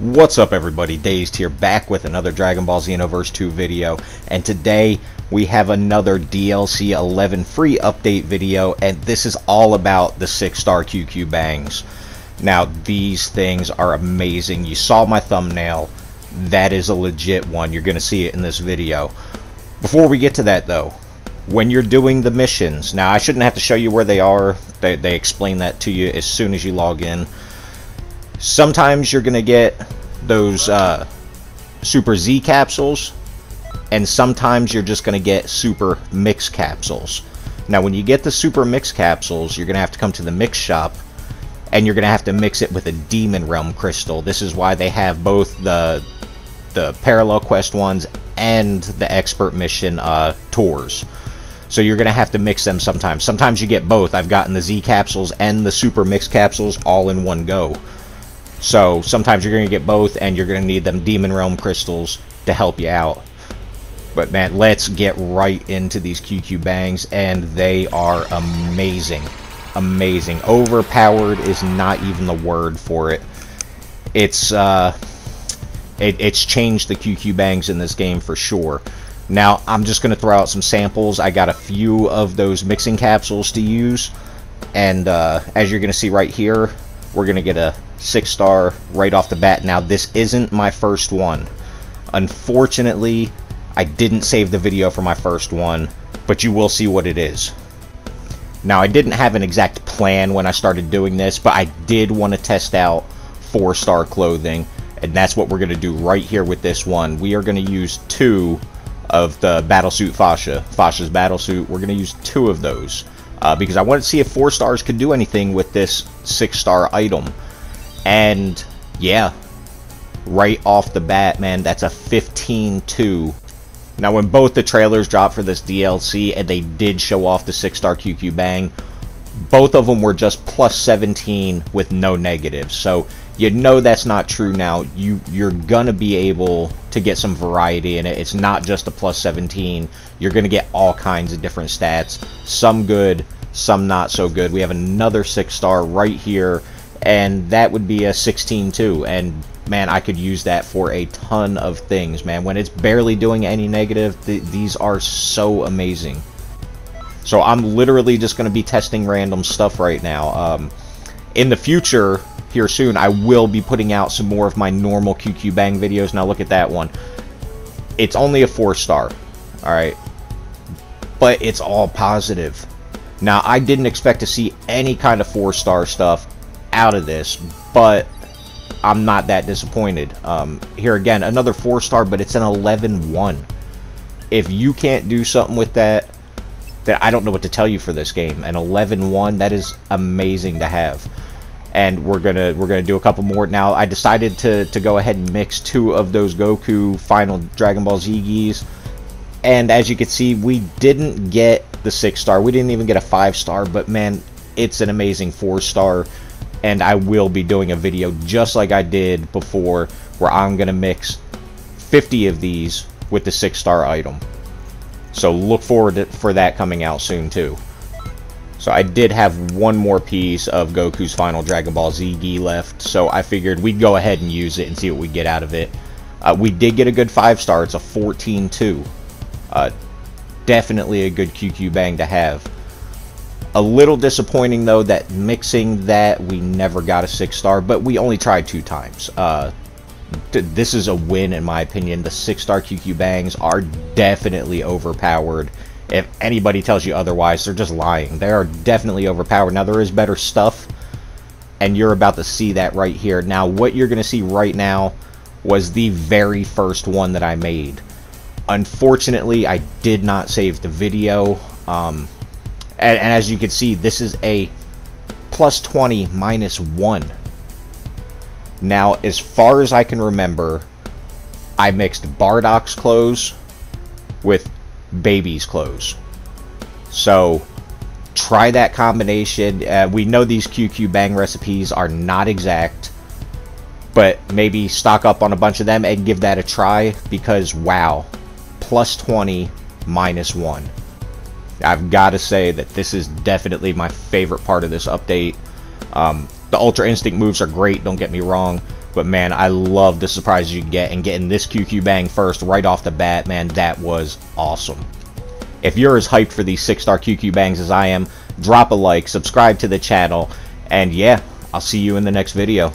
What's up everybody, Dazed here, back with another Dragon Ball Xenoverse 2 video, and today we have another DLC 11 free update video, and this is all about the 6-star QQ Bangs. Now, these things are amazing. You saw my thumbnail, that is a legit one, you're going to see it in this video. Before we get to that though, when you're doing the missions, now I shouldn't have to show you where they are, they, they explain that to you as soon as you log in, sometimes you're going to get those uh, Super Z capsules, and sometimes you're just going to get Super Mix capsules. Now, when you get the Super Mix capsules, you're going to have to come to the mix shop, and you're going to have to mix it with a Demon Realm crystal. This is why they have both the the Parallel Quest ones and the Expert Mission uh, tours. So you're going to have to mix them sometimes. Sometimes you get both. I've gotten the Z capsules and the Super Mix capsules all in one go. So sometimes you're going to get both, and you're going to need them Demon Realm crystals to help you out. But man, let's get right into these QQ bangs, and they are amazing. Amazing. Overpowered is not even the word for it. It's, uh, it, it's changed the QQ bangs in this game for sure. Now, I'm just going to throw out some samples. I got a few of those mixing capsules to use. And uh, as you're going to see right here, we're going to get a six star right off the bat. Now, this isn't my first one. Unfortunately, I didn't save the video for my first one, but you will see what it is. Now, I didn't have an exact plan when I started doing this, but I did want to test out four star clothing, and that's what we're going to do right here with this one. We are going to use two of the Battlesuit Fasha, Fasha's Battlesuit. We're going to use two of those uh, because I wanted to see if four stars could do anything with this six star item. And yeah, right off the bat, man, that's a 15-2. Now, when both the trailers dropped for this DLC and they did show off the 6-star QQ Bang, both of them were just plus 17 with no negatives. So you know that's not true now. You you're gonna be able to get some variety in it. It's not just a plus 17. You're gonna get all kinds of different stats. Some good, some not so good. We have another six star right here and that would be a 16 too and man i could use that for a ton of things man. When it's barely doing any negative th these are so amazing. So i'm literally just going to be testing random stuff right now. Um, in the future here soon i will be putting out some more of my normal qq bang videos. Now look at that one. It's only a four star all right? But it's all positive. Now i didn't expect to see any kind of four star stuff out of this, but I'm not that disappointed. Um, here again, another 4-star, but it's an 11-1. If you can't do something with that, then I don't know what to tell you for this game. An 11-1, that is amazing to have. And we're gonna we're gonna do a couple more now. I decided to to go ahead and mix two of those Goku final Dragon Ball Z Gis. And as you can see, we didn't get the six star. We didn't even get a five star, but man, it's an amazing four star and I will be doing a video just like I did before where I'm going to mix 50 of these with the 6 star item. So look forward to, for that coming out soon too. So I did have one more piece of Goku's final Dragon Ball Z Gi left, so I figured we'd go ahead and use it and see what we get out of it. Uh, we did get a good 5 star, it's a 14-2. Uh, definitely a good QQ bang to have. A little disappointing though that mixing that we never got a six star, but we only tried two times. Uh, this is a win in my opinion. The six star QQ bangs are definitely overpowered. If anybody tells you otherwise, they're just lying. They are definitely overpowered. Now there is better stuff, and you're about to see that right here. Now what you're going to see right now was the very first one that I made. Unfortunately, I did not save the video. Um, and, and as you can see, this is a plus 20 minus 1. Now, as far as I can remember, I mixed Bardock's clothes with Baby's clothes. So, try that combination. Uh, we know these QQ Bang recipes are not exact, but maybe stock up on a bunch of them and give that a try because, wow, plus 20, minus 1. I've got to say that this is definitely my favorite part of this update. Um, the Ultra Instinct moves are great, don't get me wrong, But man, I love the surprises you get, and getting this QQ Bang first right off the bat, man, that was awesome. If you're as hyped for these 6-star QQ Bangs as I am, drop a like, subscribe to the channel, and yeah, I'll see you in the next video.